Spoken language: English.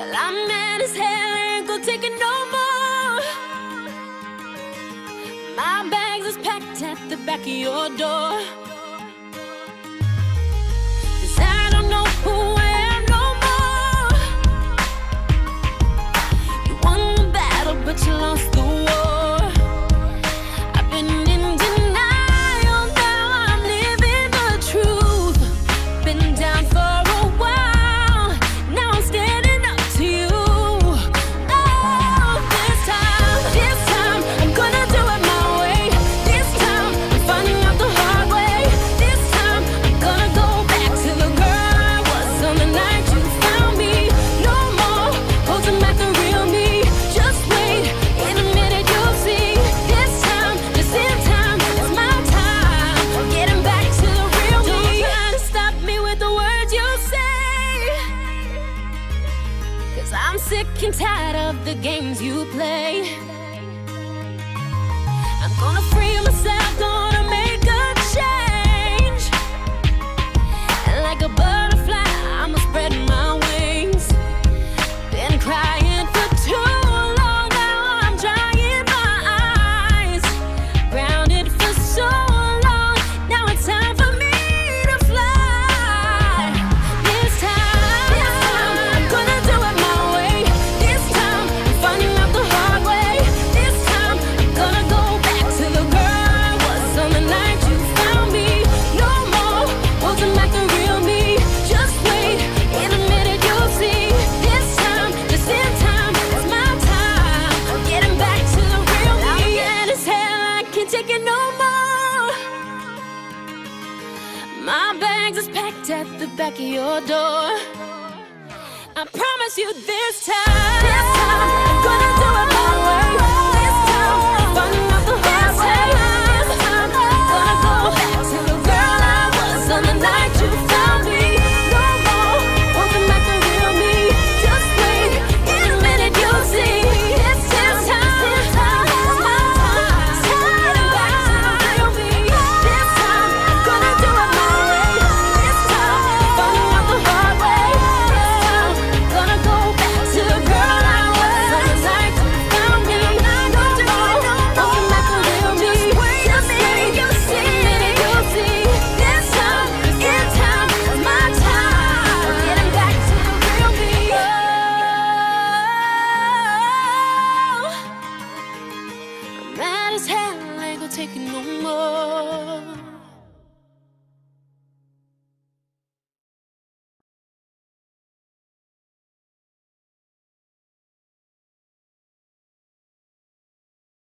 Well, I'm mad as hell, ain't gonna take it no more. My bags is packed at the back of your door. I'm sick and tired of the games you play. I'm gonna free My bags is packed at the back of your door. I promise you this time. This time. no more.